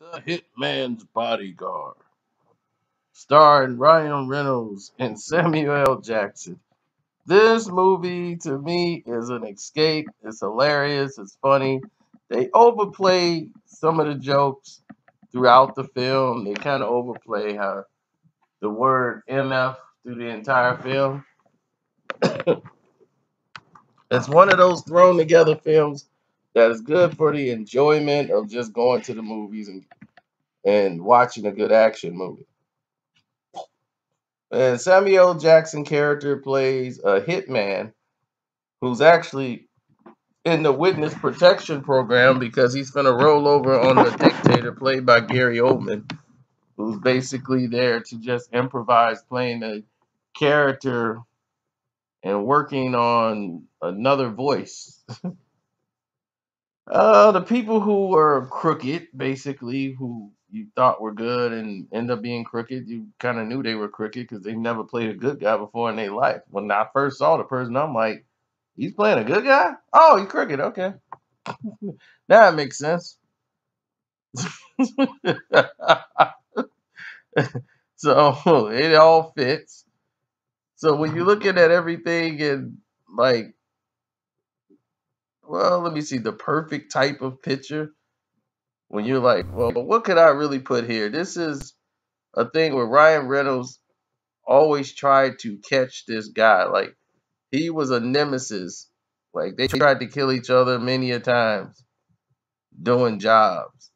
The Hitman's Bodyguard, starring Ryan Reynolds and Samuel L. Jackson. This movie to me is an escape. It's hilarious. It's funny. They overplay some of the jokes throughout the film. They kind of overplay how the word MF through the entire film. it's one of those thrown together films that is good for the enjoyment of just going to the movies and and watching a good action movie. And Samuel Jackson character plays a hitman who's actually in the witness protection program because he's gonna roll over on the dictator played by Gary Oldman, who's basically there to just improvise playing a character and working on another voice. uh, the people who were crooked, basically, who you thought were good and end up being crooked, you kind of knew they were crooked because they never played a good guy before in their life. When I first saw the person, I'm like, he's playing a good guy? Oh, he's crooked. Okay. it makes sense. so it all fits. So when you're looking at everything and like, well, let me see the perfect type of picture. When you're like, well, what could I really put here? This is a thing where Ryan Reynolds always tried to catch this guy. Like he was a nemesis. Like they tried to kill each other many a times doing jobs.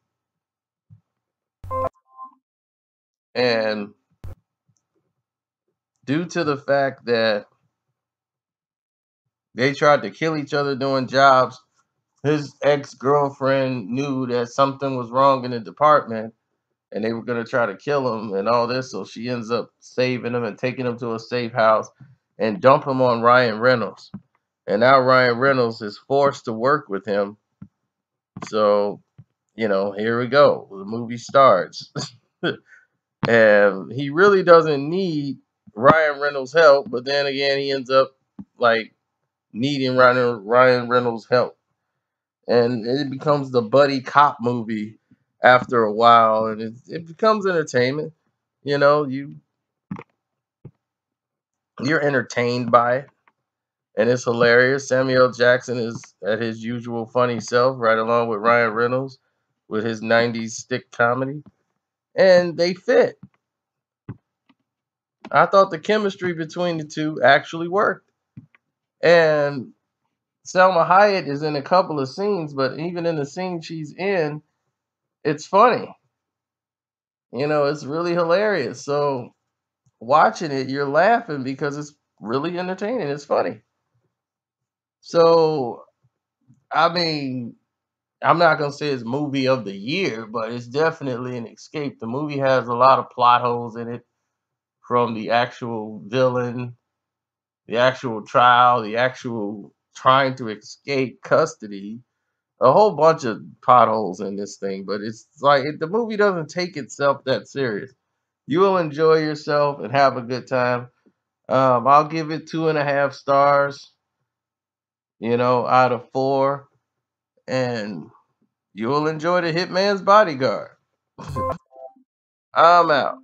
And due to the fact that they tried to kill each other doing jobs, his ex girlfriend knew that something was wrong in the department and they were going to try to kill him and all this. So she ends up saving him and taking him to a safe house and dump him on Ryan Reynolds. And now Ryan Reynolds is forced to work with him. So, you know, here we go. The movie starts. and he really doesn't need Ryan Reynolds' help, but then again, he ends up like needing Ryan, Ryan Reynolds' help. And it becomes the buddy cop movie after a while, and it, it becomes entertainment. You know, you you're entertained by it, and it's hilarious. Samuel Jackson is at his usual funny self, right along with Ryan Reynolds with his '90s stick comedy, and they fit. I thought the chemistry between the two actually worked. And Salma Hayek is in a couple of scenes, but even in the scene she's in, it's funny. You know, it's really hilarious. So watching it, you're laughing because it's really entertaining. It's funny. So, I mean, I'm not gonna say it's movie of the year, but it's definitely an escape. The movie has a lot of plot holes in it from the actual villain, the actual trial, the actual trying to escape custody. A whole bunch of potholes in this thing, but it's like it, the movie doesn't take itself that serious. You will enjoy yourself and have a good time. Um, I'll give it two and a half stars, you know, out of four, and you will enjoy the Hitman's Bodyguard. I'm out.